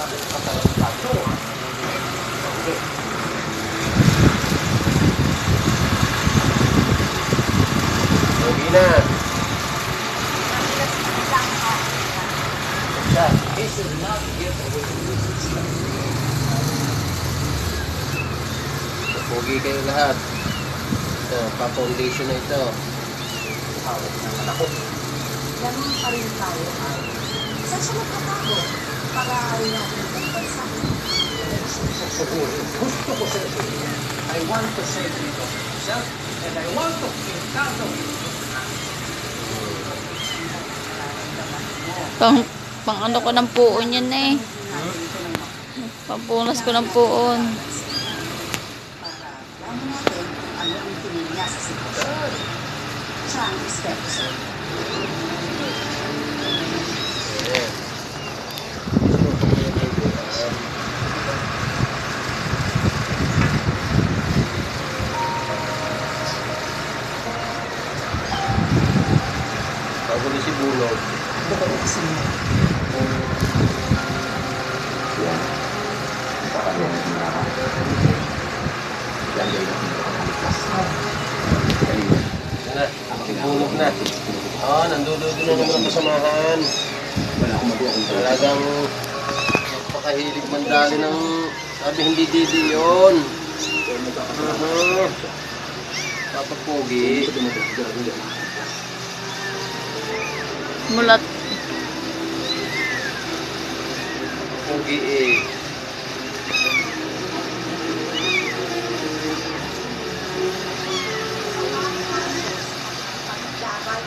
Pogi na. Pogi kayo lahat. Ito, pa-foundation na ito. Ganun pa rin tayo. Saan siya magkatago? Para ayaw natin ang bansa. Gusto ko sa ito. I want to save it of myself and I want to feel it. Pang, pang ano ko ng puon yan eh. Pampunas ko ng puon. Para alam natin ano ang tingin niya sa sitwasyon. Siya ang respeto sa Bago na si Bulog. Yan na, si Bulog na. Oo, nandududo na naman ang kasamahan. Talagang napakahilig mandali ng sabi hindi didi yun. Uh-huh. Dapat pogi. Mulat. Pogi eh. pagdabal